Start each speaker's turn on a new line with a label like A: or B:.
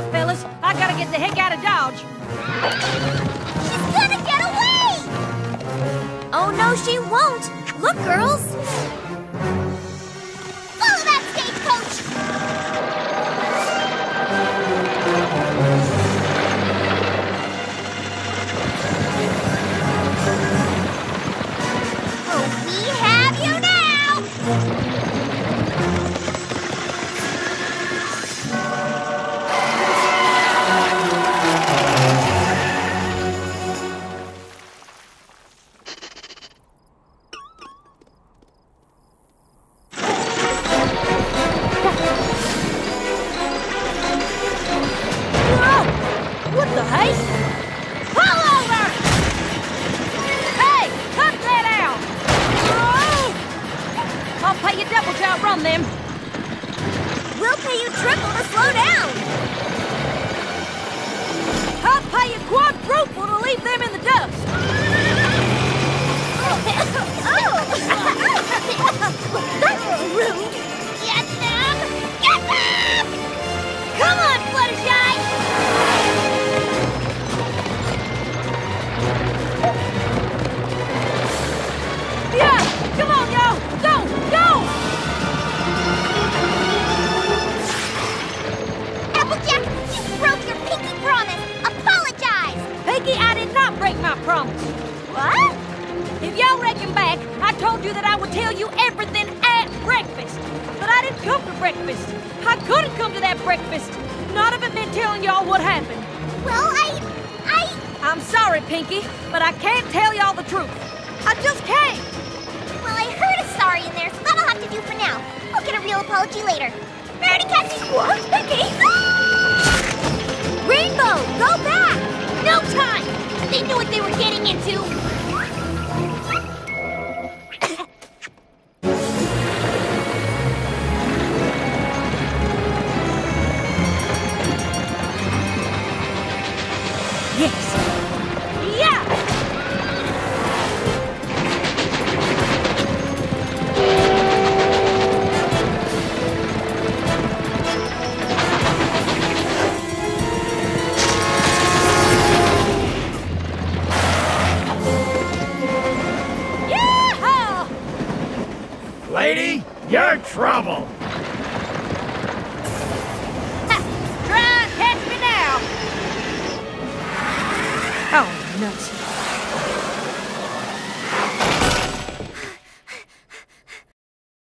A: dodge.
B: She's gonna get the heck out of Dodge. Gotta get away!
C: Oh, no, she won't. Look, girls.
B: Follow that stagecoach! Oh, we have you now!
A: You
C: triple to slow down.
A: I'll pay you quadruple to leave them break my promise.
B: What?
A: If y'all reckon back, I told you that I would tell you everything at breakfast. But I didn't come to breakfast. I couldn't come to that breakfast. Not if it meant telling y'all what happened.
B: Well, I... I...
A: I'm sorry, Pinkie, but I can't tell y'all the truth. I just can't.
B: Well, I heard a sorry in there, so that'll have to do for now. I'll get a real apology later. Rarity catching... What? Pinkie!
C: Rainbow, go back.
B: They knew what they were getting into.
D: Lady, you're trouble.